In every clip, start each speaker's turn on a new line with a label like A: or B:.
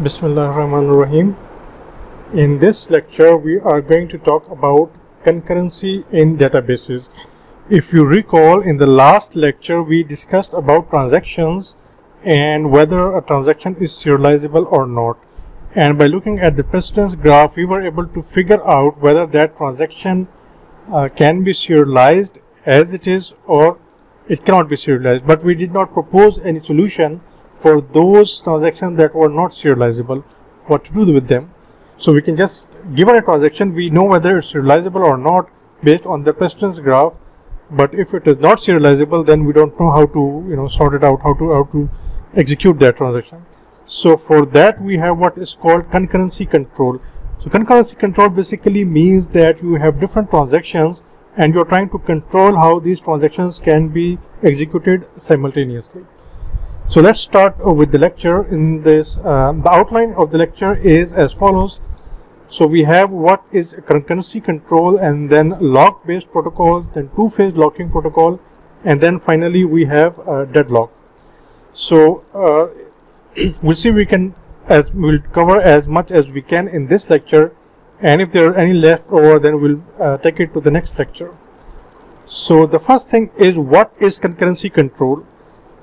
A: Bismillah Rahman Rahim. In this lecture, we are going to talk about concurrency in databases. If you recall, in the last lecture, we discussed about transactions and whether a transaction is serializable or not. And by looking at the precedence graph, we were able to figure out whether that transaction uh, can be serialized as it is or it cannot be serialized. But we did not propose any solution for those transactions that were not serializable, what to do with them. So we can just, given a transaction, we know whether it's serializable or not based on the precedence graph. But if it is not serializable, then we don't know how to, you know, sort it out, how to, how to execute that transaction. So for that, we have what is called concurrency control. So concurrency control basically means that you have different transactions and you're trying to control how these transactions can be executed simultaneously. So let's start with the lecture. In this, uh, the outline of the lecture is as follows. So we have what is concurrency control and then lock-based protocols, then two-phase locking protocol, and then finally we have uh, deadlock. So uh, we'll see we can as we'll cover as much as we can in this lecture, and if there are any left over, then we'll uh, take it to the next lecture. So the first thing is what is concurrency control?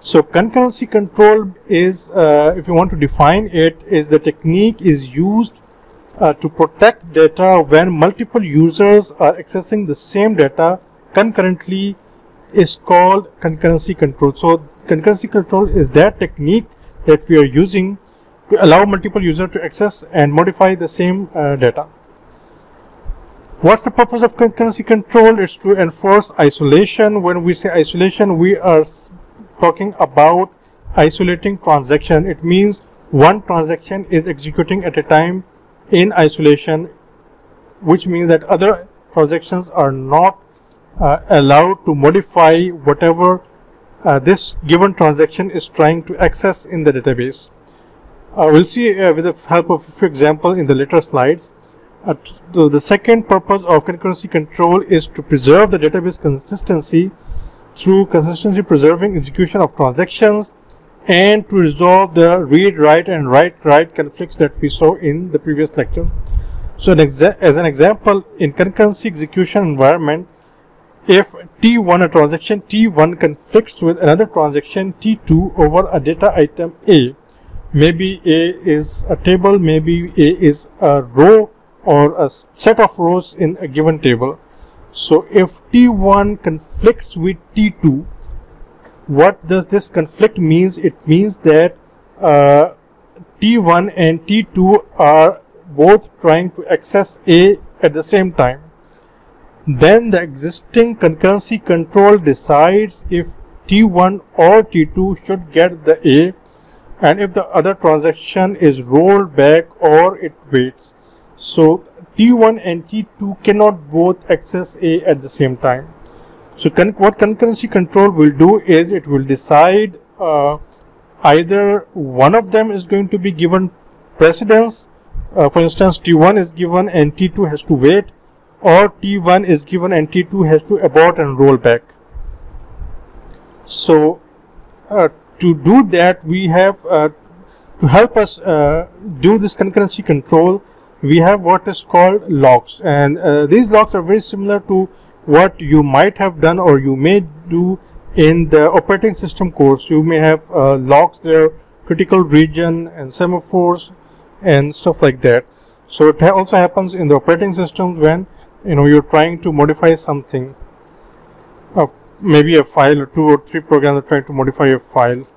A: So concurrency control is, uh, if you want to define it, is the technique is used uh, to protect data when multiple users are accessing the same data concurrently is called concurrency control. So concurrency control is that technique that we are using to allow multiple users to access and modify the same uh, data. What's the purpose of concurrency control? It's to enforce isolation. When we say isolation, we are talking about isolating transaction it means one transaction is executing at a time in isolation which means that other transactions are not uh, allowed to modify whatever uh, this given transaction is trying to access in the database. Uh, we'll see uh, with the help of a few examples in the later slides. Uh, so the second purpose of concurrency control is to preserve the database consistency through consistency preserving execution of transactions and to resolve the read write and write write conflicts that we saw in the previous lecture. So an as an example in concurrency execution environment if T1 a transaction T1 conflicts with another transaction T2 over a data item A maybe A is a table maybe A is a row or a set of rows in a given table so if T1 conflicts with T2, what does this conflict means? It means that uh, T1 and T2 are both trying to access A at the same time. Then the existing concurrency control decides if T1 or T2 should get the A and if the other transaction is rolled back or it waits. So T1 and T2 cannot both access A at the same time. So con what concurrency control will do is it will decide uh, either one of them is going to be given precedence. Uh, for instance, T1 is given and T2 has to wait or T1 is given and T2 has to abort and roll back. So uh, to do that we have uh, to help us uh, do this concurrency control we have what is called locks. And uh, these locks are very similar to what you might have done or you may do in the operating system course. You may have uh, locks there critical region and semaphores and stuff like that. So it also happens in the operating systems when you know you're trying to modify something. Maybe a file or two or three programs are trying to modify a file.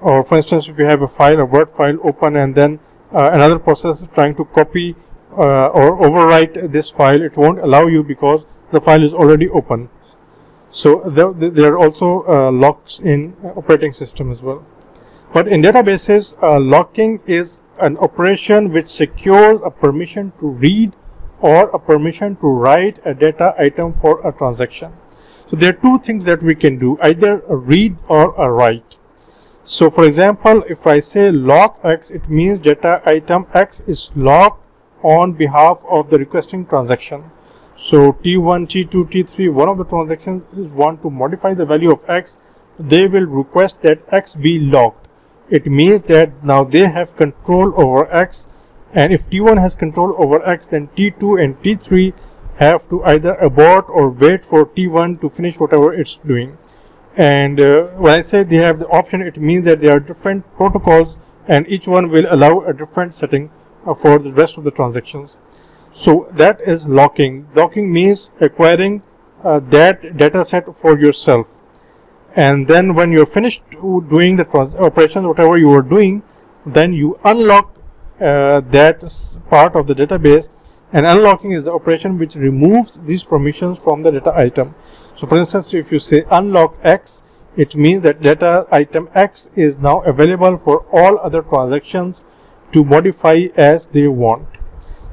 A: Or for instance if you have a file a word file open and then uh, another process is trying to copy uh, or overwrite this file it won't allow you because the file is already open. So there, there are also uh, locks in operating system as well. But in databases uh, locking is an operation which secures a permission to read or a permission to write a data item for a transaction. So there are two things that we can do either a read or a write. So for example, if I say lock X, it means data item X is locked on behalf of the requesting transaction. So T1, T2, T3, one of the transactions is want to modify the value of X. They will request that X be locked. it means that now they have control over x and if t1 has control over x then t2 and t3 have to either abort or wait for t1 to finish whatever it's doing and uh, when I say they have the option it means that there are different protocols and each one will allow a different setting for the rest of the transactions. So that is locking. Locking means acquiring uh, that data set for yourself. And then when you're finished doing the operations whatever you are doing then you unlock uh, that part of the database. And unlocking is the operation which removes these permissions from the data item. So for instance if you say unlock x it means that data item x is now available for all other transactions to modify as they want.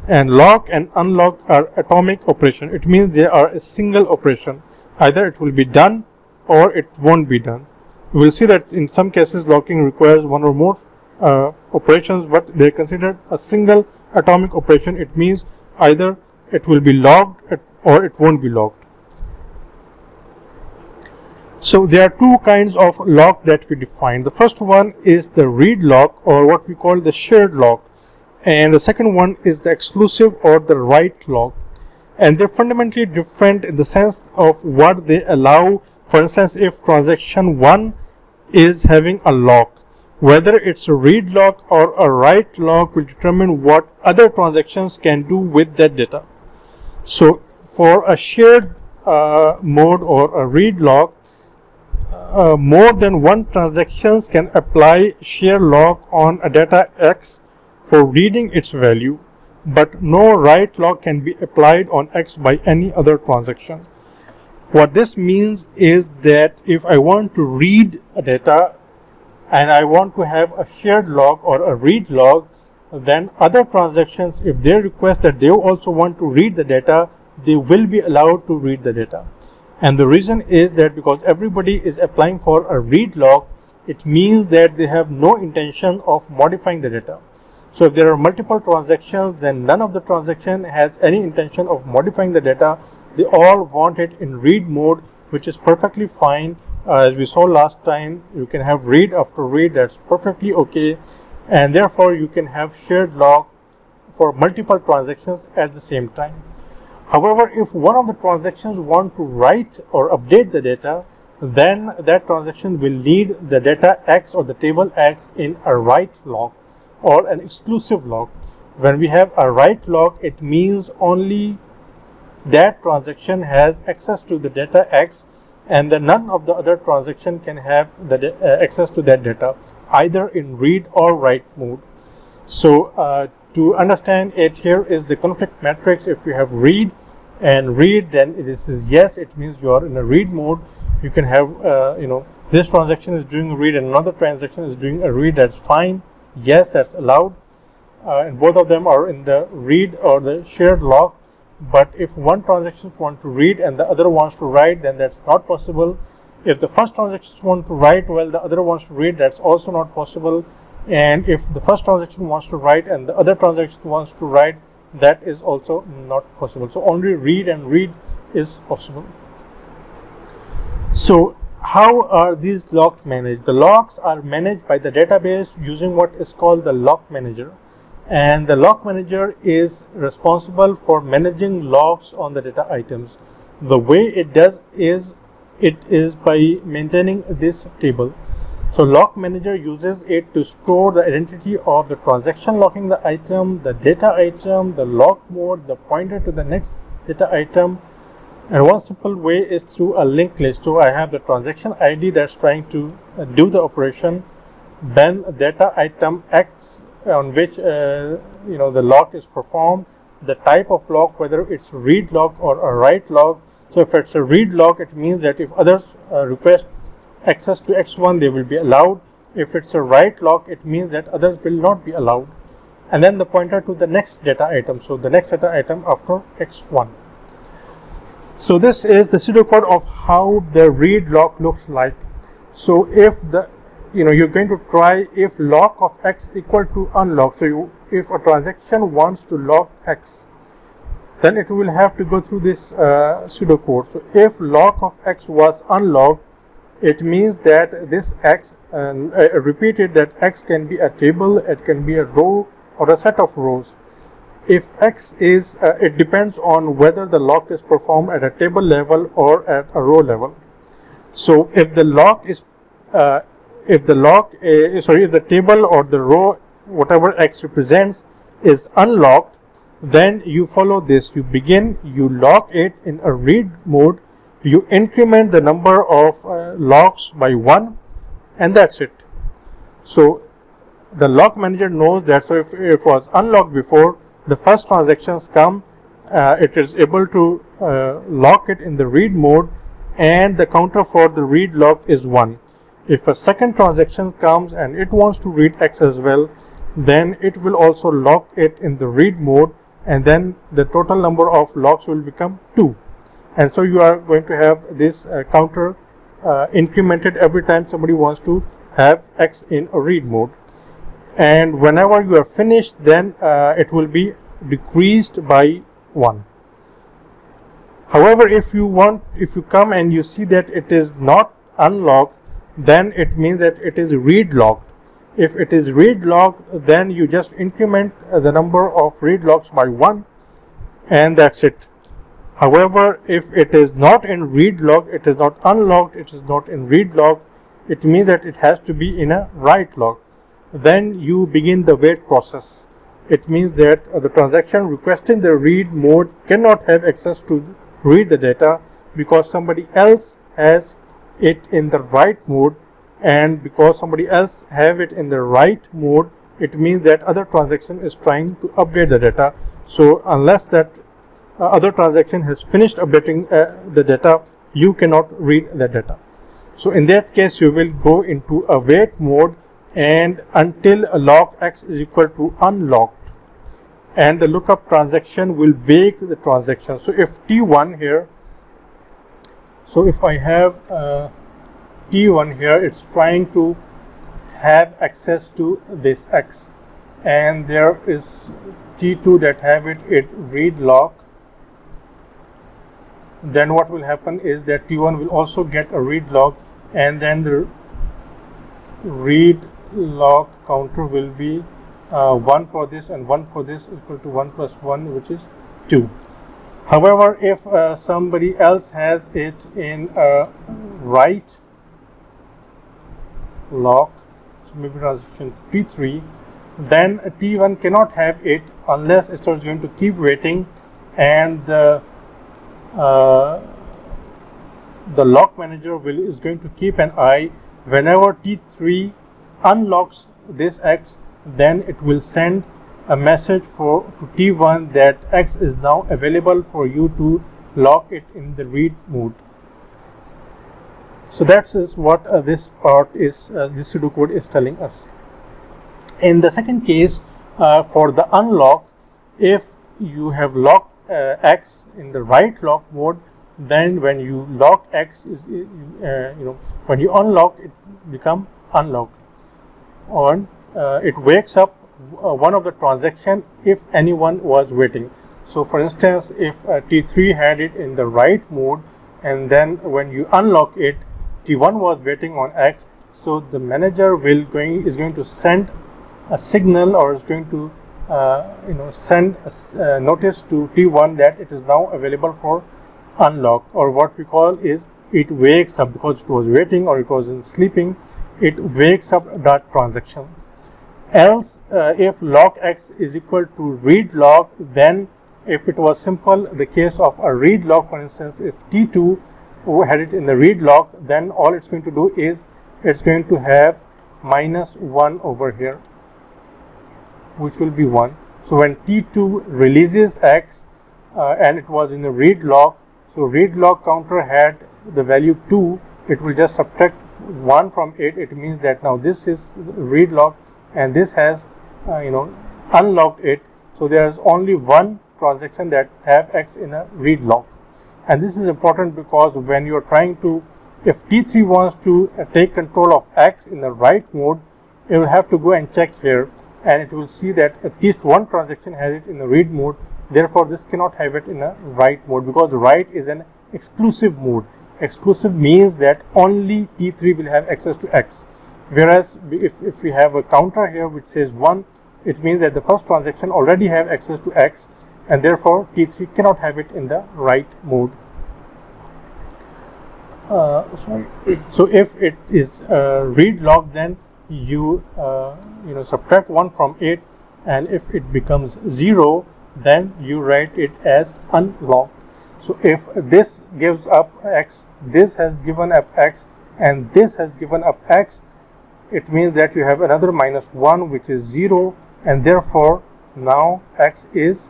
A: And lock and unlock are atomic operation. It means they are a single operation. Either it will be done or it won't be done. We will see that in some cases locking requires one or more uh, operations but they're considered a single atomic operation. It means either it will be logged or it won't be logged so there are two kinds of lock that we define. The first one is the read lock or what we call the shared lock. And the second one is the exclusive or the write lock. And they're fundamentally different in the sense of what they allow. For instance if transaction 1 is having a lock whether it's a read lock or a write lock will determine what other transactions can do with that data. So for a shared uh, mode or a read lock uh, more than one transactions can apply share lock on a data x for reading its value, but no write lock can be applied on X by any other transaction. What this means is that if I want to read a data and I want to have a shared lock or a read lock, then other transactions, if they request that they also want to read the data, they will be allowed to read the data. And the reason is that because everybody is applying for a read lock, it means that they have no intention of modifying the data. So if there are multiple transactions, then none of the transaction has any intention of modifying the data. They all want it in read mode, which is perfectly fine. Uh, as we saw last time, you can have read after read, that's perfectly okay. And therefore, you can have shared lock for multiple transactions at the same time. However, if one of the transactions want to write or update the data, then that transaction will need the data X or the table X in a write lock or an exclusive lock. When we have a write lock, it means only that transaction has access to the data X and then none of the other transaction can have the uh, access to that data either in read or write mode. So uh, to understand it here is the conflict matrix. If you have read and read then it is yes it means you are in a read mode. You can have uh, you know this transaction is doing a read and another transaction is doing a read. That's fine. Yes that's allowed. Uh, and both of them are in the read or the shared lock but if one transaction wants to read and the other wants to write then that's not possible. If the first transaction wants to write while the other wants to read that's also not possible and if the first transaction wants to write and the other transaction wants to write that is also not possible so only read and read is possible so how are these locks managed? The locks are managed by the database using what is called the lock manager. And the lock manager is responsible for managing locks on the data items. The way it does is it is by maintaining this table. So lock manager uses it to store the identity of the transaction locking the item, the data item, the lock mode, the pointer to the next data item, and one simple way is through a linked list. So I have the transaction ID that's trying to uh, do the operation, then data item X on which uh, you know the lock is performed, the type of lock, whether it's read lock or a write lock. So if it's a read lock, it means that if others uh, request access to X1, they will be allowed. If it's a write lock, it means that others will not be allowed. And then the pointer to the next data item. So the next data item after X1. So this is the pseudocode of how the read lock looks like. So if the you know you're going to try if lock of x equal to unlock. So you, if a transaction wants to lock x, then it will have to go through this uh, pseudocode. So if lock of x was unlocked, it means that this x uh, repeated that x can be a table it can be a row or a set of rows. If x is uh, it depends on whether the lock is performed at a table level or at a row level. So if the lock is uh, if the lock uh, sorry if the table or the row whatever x represents is unlocked then you follow this. You begin you lock it in a read mode you increment the number of uh, locks by one and that's it. So the lock manager knows that so if, if it was unlocked before the first transactions come uh, it is able to uh, lock it in the read mode and the counter for the read lock is 1 if a second transaction comes and it wants to read x as well then it will also lock it in the read mode and then the total number of locks will become 2 and so you are going to have this uh, counter uh, incremented every time somebody wants to have x in a read mode. And whenever you are finished then uh, it will be decreased by 1 however if you want if you come and you see that it is not unlocked then it means that it is read locked if it is read locked then you just increment the number of read locks by 1 and that's it However, if it is not in read lock, it is not unlocked, it is not in read lock, it means that it has to be in a write lock. Then you begin the wait process. It means that uh, the transaction requesting the read mode cannot have access to read the data because somebody else has it in the write mode and because somebody else have it in the write mode it means that other transaction is trying to update the data so unless that other transaction has finished updating uh, the data, you cannot read the data. So in that case, you will go into a wait mode and until lock x is equal to unlocked and the lookup transaction will wake the transaction. So if T1 here, so if I have uh, T1 here, it's trying to have access to this X and there is T2 that have it, it read lock then what will happen is that T1 will also get a read lock and then the read lock counter will be uh, 1 for this and 1 for this equal to 1 plus 1 which is 2. However, if uh, somebody else has it in a write lock, so maybe transaction T3, then T1 cannot have it unless it starts going to keep waiting and the uh, the lock manager will is going to keep an eye whenever T3 unlocks this X then it will send a message for to T1 that X is now available for you to lock it in the read mode. So that is what uh, this part is uh, this pseudocode is telling us. In the second case uh, for the unlock if you have locked uh, X in the write lock mode then when you lock X is uh, you know when you unlock it become unlocked. Or uh, it wakes up uh, one of the transaction if anyone was waiting. So for instance if uh, T3 had it in the write mode and then when you unlock it T1 was waiting on X so the manager will going is going to send a signal or is going to uh, you know send a uh, notice to T1 that it is now available for unlock or what we call is it wakes up because it was waiting or it was in sleeping it wakes up that transaction. Else uh, if lock x is equal to read lock then if it was simple the case of a read lock for instance if t2 had it in the read lock then all it's going to do is it's going to have minus 1 over here which will be 1. So when T2 releases X uh, and it was in a read lock, so read lock counter had the value 2, it will just subtract 1 from it. It means that now this is read lock and this has uh, you know unlocked it. So there is only one transaction that have X in a read lock. And this is important because when you are trying to, if T3 wants to uh, take control of X in the write mode, it will have to go and check here and it will see that at least one transaction has it in a read mode therefore this cannot have it in a write mode because write is an exclusive mode exclusive means that only T3 will have access to X. Whereas if, if we have a counter here which says 1, it means that the first transaction already have access to X and therefore T3 cannot have it in the write mode. Uh, sorry. So if it is uh, read lock, then you uh, you know subtract one from it, and if it becomes zero, then you write it as unlocked. So if this gives up x, this has given up x, and this has given up x, it means that you have another minus 1 which is 0 and therefore now x is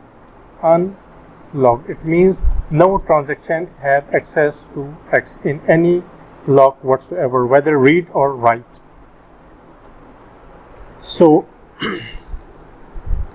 A: unlocked. It means no transaction have access to x in any lock whatsoever whether read or write. So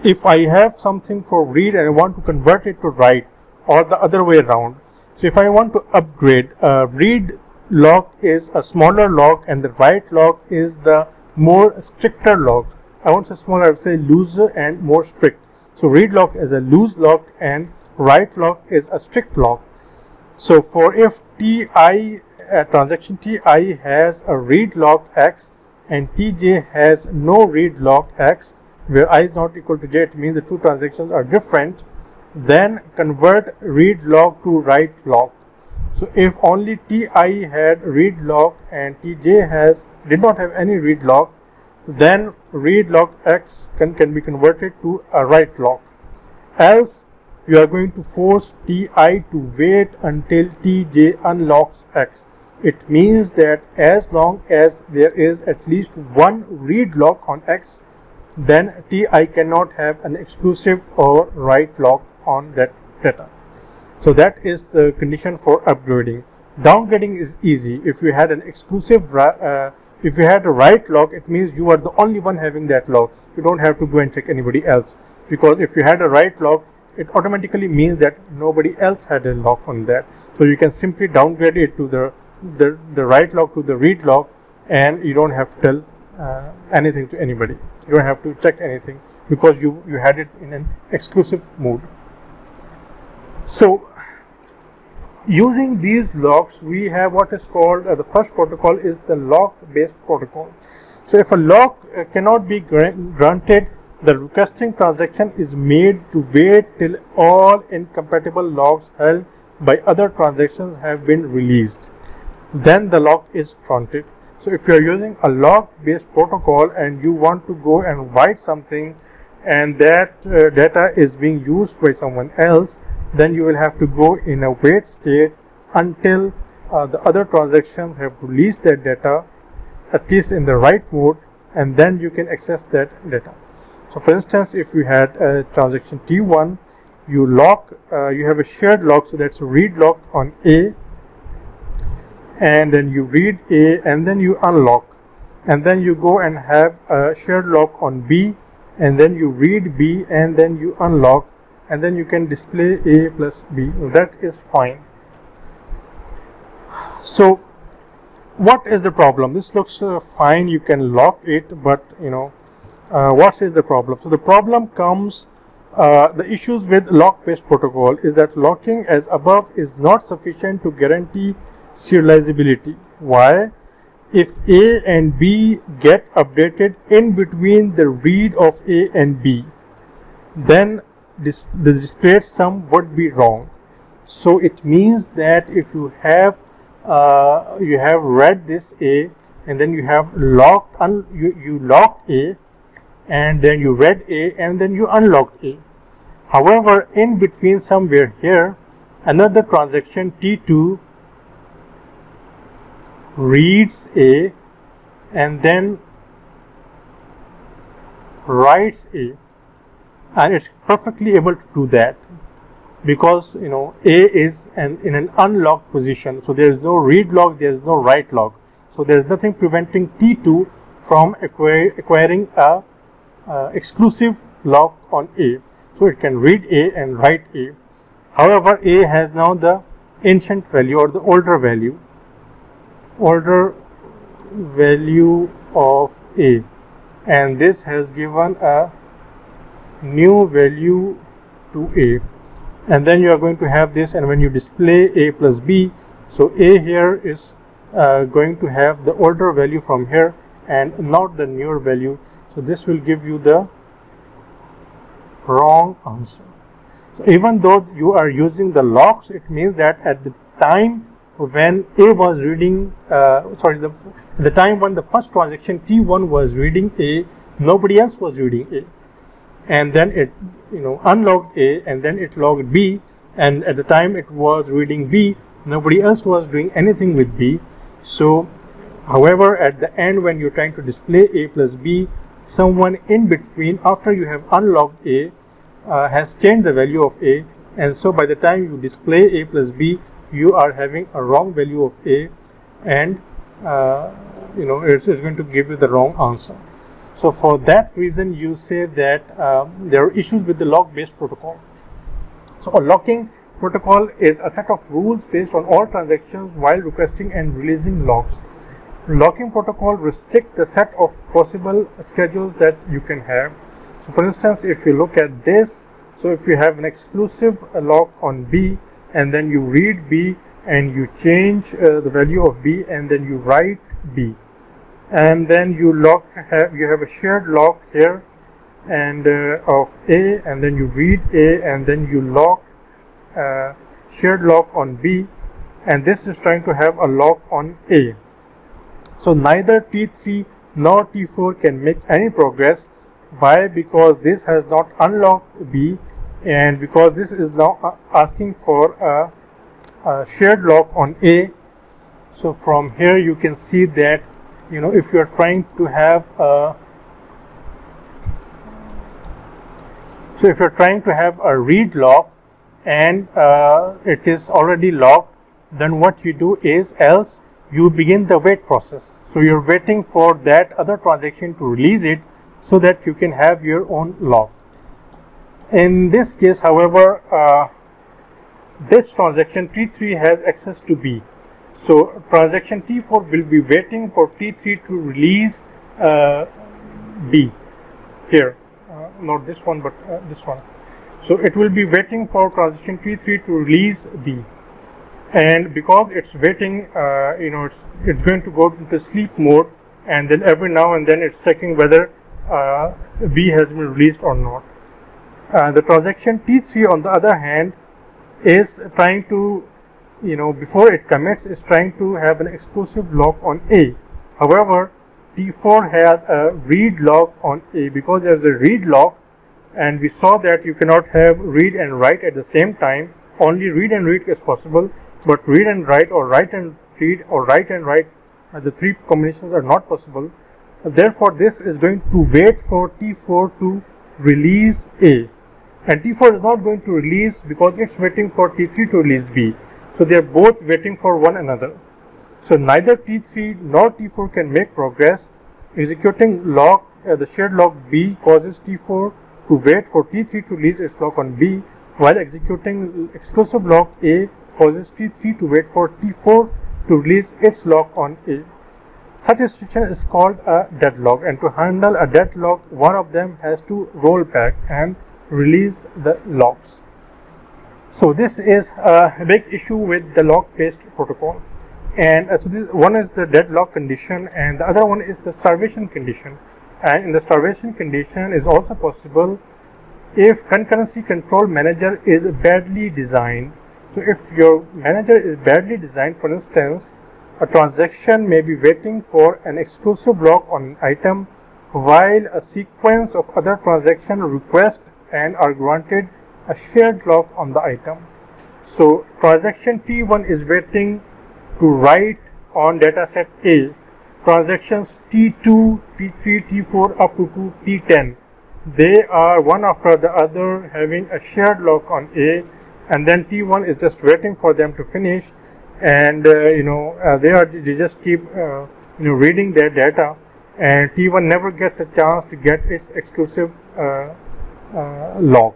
A: if I have something for read and I want to convert it to write or the other way around. So if I want to upgrade uh, read lock is a smaller lock and the write lock is the more stricter lock. I won't say smaller, I would say looser and more strict. So read lock is a loose lock and write lock is a strict lock. So for if ti uh, transaction ti has a read lock x and tj has no read lock x where i is not equal to j it means the two transactions are different then convert read lock to write lock so if only ti had read lock and tj has did not have any read lock then read lock x can, can be converted to a write lock else you are going to force ti to wait until tj unlocks x it means that as long as there is at least one read lock on x then ti cannot have an exclusive or write lock on that data. So that is the condition for upgrading. Downgrading is easy. If you had an exclusive uh, if you had a write lock it means you are the only one having that lock. You don't have to go and check anybody else. Because if you had a write lock it automatically means that nobody else had a lock on that. So you can simply downgrade it to the the, the write lock to the read lock and you don't have to tell uh, anything to anybody. You don't have to check anything because you you had it in an exclusive mode. So using these locks we have what is called uh, the first protocol is the lock based protocol. So if a lock uh, cannot be granted the requesting transaction is made to wait till all incompatible locks held by other transactions have been released then the lock is granted so if you are using a lock based protocol and you want to go and write something and that uh, data is being used by someone else then you will have to go in a wait state until uh, the other transactions have released that data at least in the write mode and then you can access that data. So for instance if you had a transaction t1 you lock uh, you have a shared lock so that's a read lock on a and then you read a and then you unlock and then you go and have a shared lock on b and then you read b and then you unlock and then you can display a plus b. That is fine. So what is the problem? This looks uh, fine. You can lock it but you know uh, what is the problem? So the problem comes uh, the issues with lock based protocol is that locking as above is not sufficient to guarantee serializability why if a and b get updated in between the read of a and b then dis the displayed sum would be wrong. So it means that if you have uh, you have read this A and then you have locked un you, you locked A and then you read A and then you unlocked A. However, in between somewhere here, another transaction T2 reads A and then writes A. And it's perfectly able to do that because you know A is an, in an unlocked position. So there is no read lock there is no write lock so there is nothing preventing T2 from acquire, acquiring a uh, exclusive lock on A. So it can read A and write A. However A has now the ancient value or the older value older value of A and this has given a new value to a and then you are going to have this and when you display a plus b So A here is uh, going to have the order value from here and not the newer value. So this will give you the wrong answer. So even though you are using the logs, it means that at the time when A was reading, uh, sorry, the, the time when the first transaction T1 was reading A, nobody else was reading A. And then it, you know, unlocked A and then it logged B. And at the time it was reading B, nobody else was doing anything with B. So, however, at the end when you're trying to display A plus B, someone in between after you have unlocked A uh, has changed the value of A and so by the time you display A plus B you are having a wrong value of A and uh, you know it's, it's, going to give you the wrong answer. So for that reason you say that uh, there are issues with the lock based protocol. So a locking protocol is a set of rules based on all transactions while requesting and releasing locks. Locking protocol restrict the set of possible schedules that you can have. So for instance, if you look at this, so if you have an exclusive lock on B and then you read B and you change uh, the value of B and then you write B and then you lock have you have a shared lock here and uh, of A and then you read A and then you lock uh, shared lock on B and this is trying to have a lock on A so neither T3 nor T4 can make any progress. Why? Because this has not unlocked B and because this is now asking for a, a shared lock on A. So from here you can see that you know if you are trying to have a so if you're trying to have a read lock and uh, it is already locked then what you do is else you begin the wait process. So you're waiting for that other transaction to release it so that you can have your own lock. In this case, however, uh, this transaction T3 has access to B. So transaction T4 will be waiting for T3 to release uh, B here, uh, not this one, but uh, this one. So it will be waiting for transaction T3 to release B and because it's waiting uh, you know it's it's going to go into sleep mode and then every now and then it's checking whether uh, B has been released or not. The transaction T3 on the other hand is trying to you know before it commits is trying to have an exclusive lock on A. However, T4 has a read lock on A. Because there's a read lock and we saw that you cannot have read and write at the same time. Only read and read is possible but read and write or write and read or write and write uh, the three combinations are not possible. Therefore this is going to wait for T4 to release A and T4 is not going to release because it's waiting for T3 to release B. So they are both waiting for one another. So neither T3 nor T4 can make progress. Executing lock uh, the shared lock B causes T4 to wait for T3 to release its lock on B while executing exclusive lock A causes T3 to wait for T4 to release its lock on A. Such a situation is called a deadlock and to handle a deadlock one of them has to roll back and release the locks. So this is a big issue with the lock based protocol. And uh, so this one is the deadlock condition and the other one is the starvation condition. And in the starvation condition is also possible if concurrency control manager is badly designed. So if your manager is badly designed, for instance, a transaction may be waiting for an exclusive lock on an item while a sequence of other transaction request and are granted a shared lock on the item. So transaction T1 is waiting to write on dataset A. Transactions T2, T3, T4 up to T10. They are one after the other having a shared lock on A and then T1 is just waiting for them to finish and uh, you know uh, they are they just keep uh, you know reading their data and T1 never gets a chance to get its exclusive uh, lock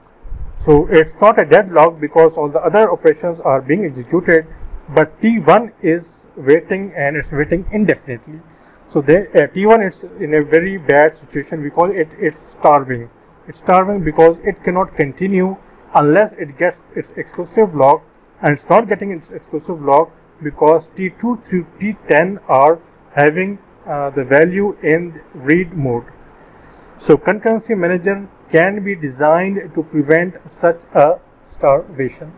A: so it's not a deadlock because all the other operations are being executed but T1 is waiting and it's waiting indefinitely. So they, uh, T1 it's in a very bad situation. We call it it's starving. It's starving because it cannot continue unless it gets its exclusive lock and it's not getting its exclusive lock because T2 through T10 are having uh, the value in read mode. So concurrency manager can be designed to prevent such a starvation.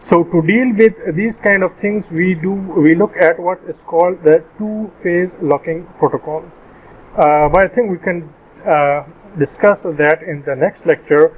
A: So to deal with these kind of things, we do we look at what is called the two-phase locking protocol. Uh, but I think we can uh, discuss that in the next lecture